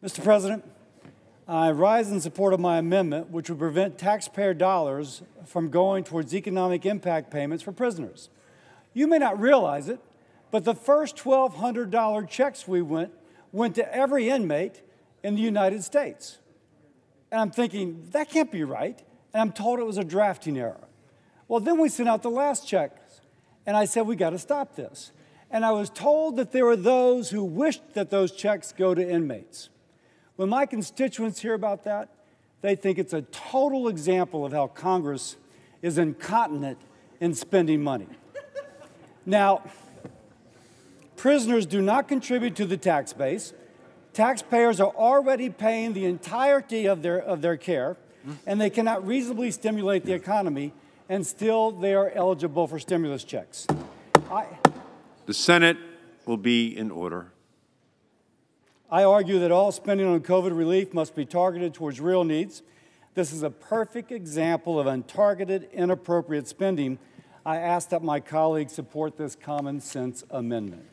Mr. President, I rise in support of my amendment, which would prevent taxpayer dollars from going towards economic impact payments for prisoners. You may not realize it, but the first $1,200 checks we went went to every inmate in the United States. And I'm thinking, that can't be right. And I'm told it was a drafting error. Well, then we sent out the last checks, and I said, we got to stop this. And I was told that there were those who wished that those checks go to inmates. When my constituents hear about that, they think it's a total example of how Congress is incontinent in spending money. Now, prisoners do not contribute to the tax base. Taxpayers are already paying the entirety of their, of their care, and they cannot reasonably stimulate the economy, and still they are eligible for stimulus checks. I, The Senate will be in order. I argue that all spending on COVID relief must be targeted towards real needs. This is a perfect example of untargeted, inappropriate spending. I ask that my colleagues support this common sense amendment.